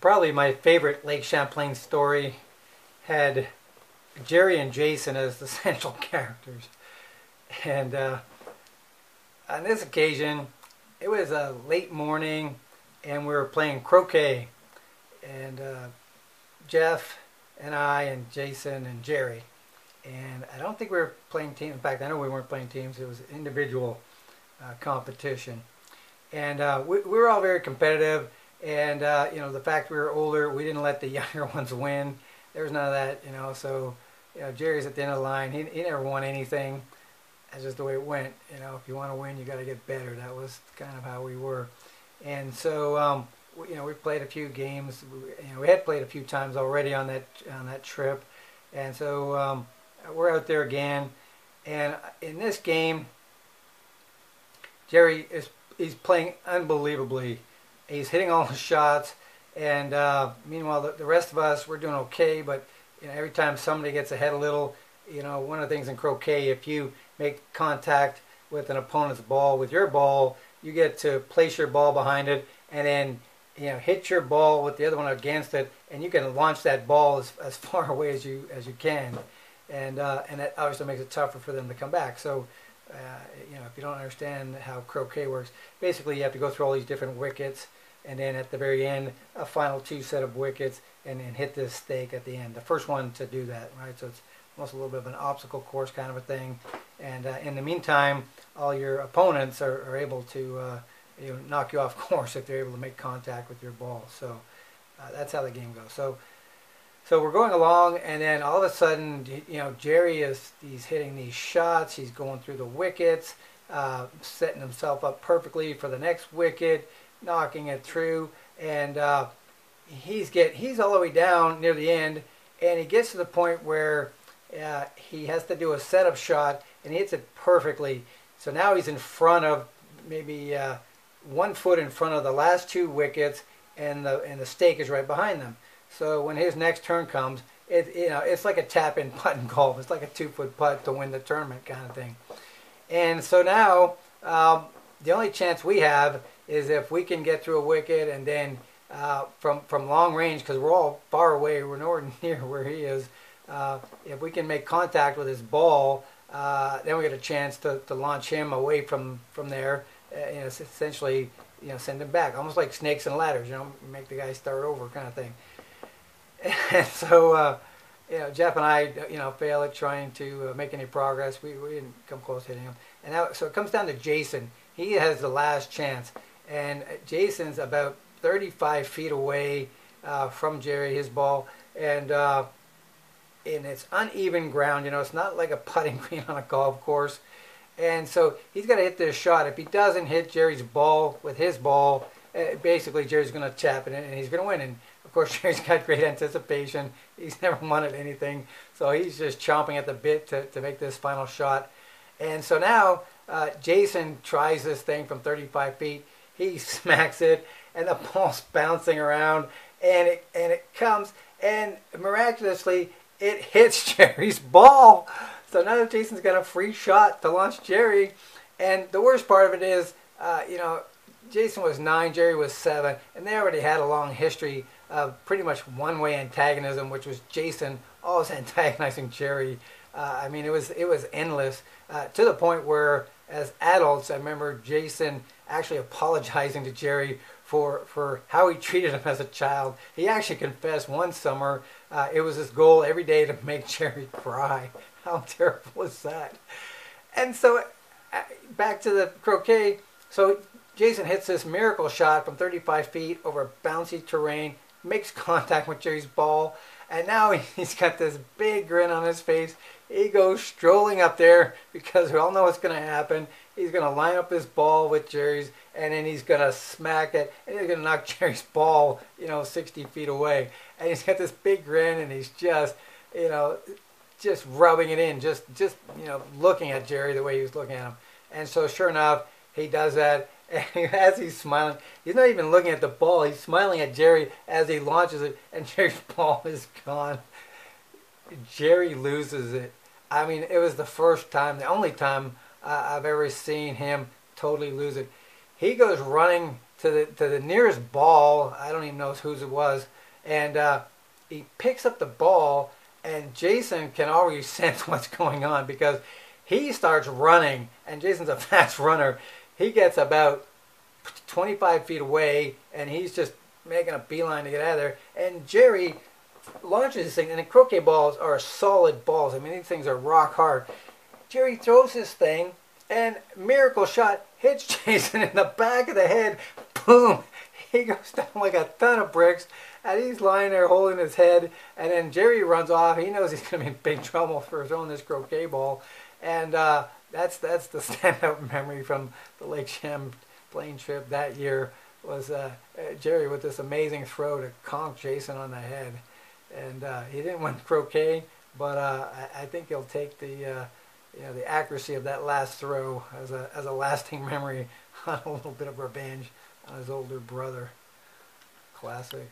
probably my favorite Lake Champlain story had Jerry and Jason as the central characters. And uh, on this occasion, it was a late morning and we were playing croquet. And uh, Jeff and I and Jason and Jerry. And I don't think we were playing teams. In fact, I know we weren't playing teams. It was individual uh, competition. And uh, we, we were all very competitive and uh, you know, the fact we were older, we didn't let the younger ones win. There was none of that, you know. So, you know, Jerry's at the end of the line. He he never won anything. That's just the way it went. You know, if you want to win, you got to get better. That was kind of how we were. And so, um, we, you know, we played a few games. We, you know, we had played a few times already on that on that trip, and so um, we're out there again. And in this game, Jerry is he's playing unbelievably he's hitting all the shots. And uh, meanwhile, the, the, rest of us, we're doing okay. But you know, every time somebody gets ahead a little, you know, one of the things in croquet, if you make contact with an opponent's ball with your ball, you get to place your ball behind it and then you know hit your ball with the other one against it, and you can launch that ball as, as far away as you as you can. And uh, and that obviously makes it tougher for them to come back. So. Uh, you know, if you don't understand how croquet works, basically you have to go through all these different wickets, and then at the very end, a final two set of wickets, and then hit this stake at the end. The first one to do that, right? So it's almost a little bit of an obstacle course kind of a thing. And uh, in the meantime, all your opponents are, are able to uh, you know, knock you off course if they're able to make contact with your ball. So uh, that's how the game goes. So so we're going along, and then all of a sudden, you know, Jerry is he's hitting these shots. He's going through the wickets, uh, setting himself up perfectly for the next wicket knocking it through, and uh, he's get he's all the way down near the end, and he gets to the point where uh, he has to do a setup shot, and he hits it perfectly. So now he's in front of maybe uh, one foot in front of the last two wickets, and the and the stake is right behind them. So when his next turn comes, it you know it's like a tap in putt in golf. It's like a two foot putt to win the tournament kind of thing. And so now um, the only chance we have is if we can get through a wicket and then uh, from from long range because we're all far away, we're nowhere near where he is. Uh, if we can make contact with his ball, uh, then we get a chance to, to launch him away from from there. Uh, you know, essentially, you know, send him back, almost like snakes and ladders. You know, make the guy start over, kind of thing. And so, uh, you know, Jeff and I, you know, fail at trying to uh, make any progress. We, we didn't come close hitting him. And now, so it comes down to Jason. He has the last chance and Jason's about 35 feet away uh, from Jerry, his ball, and uh, and it's uneven ground. You know, it's not like a putting green on a golf course, and so he's got to hit this shot. If he doesn't hit Jerry's ball with his ball, uh, basically Jerry's going to tap it in and he's going to win. And course, Jerry's got great anticipation. He's never at anything, so he's just chomping at the bit to, to make this final shot. And so now uh, Jason tries this thing from 35 feet he smacks it, and the ball's bouncing around, and it and it comes, and miraculously it hits Jerry's ball. So now Jason's got a free shot to launch Jerry, and the worst part of it is, uh, you know, Jason was nine, Jerry was seven, and they already had a long history of pretty much one-way antagonism, which was Jason always antagonizing Jerry. Uh, I mean, it was it was endless uh, to the point where, as adults, I remember Jason actually apologizing to Jerry for, for how he treated him as a child. He actually confessed one summer uh, it was his goal every day to make Jerry cry. How terrible is that? And so uh, back to the croquet. So Jason hits this miracle shot from 35 feet over bouncy terrain, makes contact with Jerry's ball, and now he's got this big grin on his face. He goes strolling up there because we all know what's going to happen. He's going to line up his ball with Jerry's, and then he's going to smack it, and he's going to knock Jerry's ball, you know, 60 feet away. And he's got this big grin, and he's just, you know, just rubbing it in, just, just, you know, looking at Jerry the way he was looking at him. And so, sure enough, he does that. As he's smiling, he's not even looking at the ball. He's smiling at Jerry as he launches it, and Jerry's ball is gone. Jerry loses it. I mean, it was the first time, the only time uh, I've ever seen him totally lose it. He goes running to the to the nearest ball. I don't even know whose it was, and uh, he picks up the ball, and Jason can already sense what's going on because he starts running, and Jason's a fast runner. He gets about 25 feet away, and he's just making a beeline to get out of there. And Jerry launches this thing, and the croquet balls are solid balls. I mean, these things are rock hard. Jerry throws this thing, and miracle shot hits Jason in the back of the head. Boom! He goes down like a ton of bricks, and he's lying there holding his head. And then Jerry runs off. He knows he's going to be in big trouble for throwing this croquet ball, and uh, that's that's the standout memory from the Lake Champlain trip that year was uh, uh, Jerry with this amazing throw to conk Jason on the head, and uh, he didn't win croquet, but uh, I, think he'll take the uh, you know the accuracy of that last throw as a as a lasting memory a little bit of revenge on his older brother. Classic.